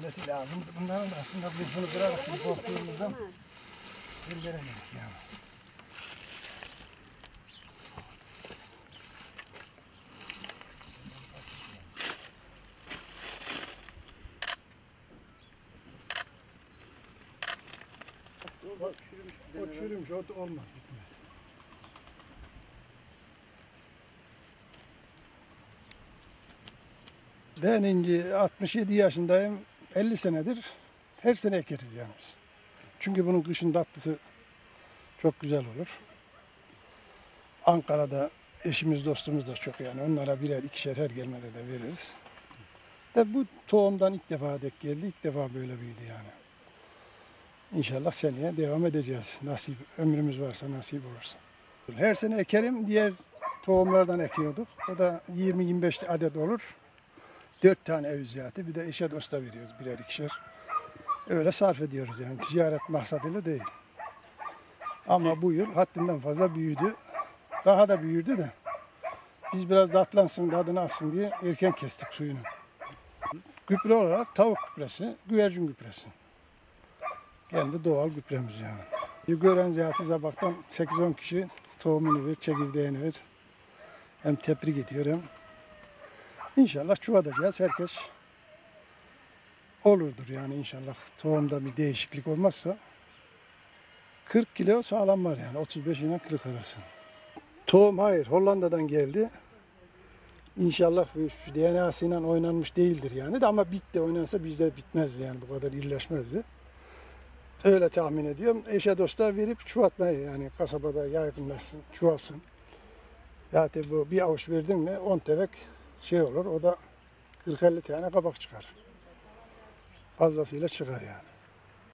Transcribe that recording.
bilmesi lazım. Bunların da aslında biz bunu kırarak korktuğumuzdan bildiremedik yani. Bak çürümüş bir O çürümüş, o da olmaz, bitmez. Ben ince 67 yaşındayım. 50 senedir her sene ekeriz yani biz. Çünkü bunun kışın tatlısı çok güzel olur. Ankara'da eşimiz dostumuz da çok yani. Onlara birer ikişer her gelmede de veririz. Ve bu tohumdan ilk defa dek geldi. ilk defa böyle büyüdü yani. İnşallah seneye devam edeceğiz. Nasip, ömrümüz varsa nasip olursa. Her sene ekerim. Diğer tohumlardan ekiyorduk. O da 20-25 adet olur. 4 tane ev ziyareti bir de eşe dosta veriyoruz birer ikişer. Öyle sarf ediyoruz yani ticaret maksadıyla değil. Ama bu yıl haddinden fazla büyüdü. Daha da büyüdü de. Biz biraz tatlansın, tadını alsın diye erken kestik suyunu. Gübre olarak tavuk gübresi, güvercin gübresi. Kendi doğal gübremiz yani. Gören ziyareti zabaktan 8-10 kişi tohumunu ver, çekirdeğini ver. Hem tebrik ediyor hem İnşallah çuvatacağız. Herkes olurdur yani inşallah. Tohumda bir değişiklik olmazsa 40 kilo sağlam var yani 35 ile 40 arası. Tohum hayır Hollanda'dan geldi. İnşallah DNA'sıyla oynanmış değildir yani de ama bit de oynansa bizde bitmezdi yani bu kadar iyileşmezdi. Öyle tahmin ediyorum. Eşe dosta verip çuvatmayı yani kasabada yaygınlaşsın, çuvalsın. Zaten bu bir avuç verdin mi 10 tevek şey olur. O da 40-50 tane kabak çıkar. Fazlasıyla çıkar yani.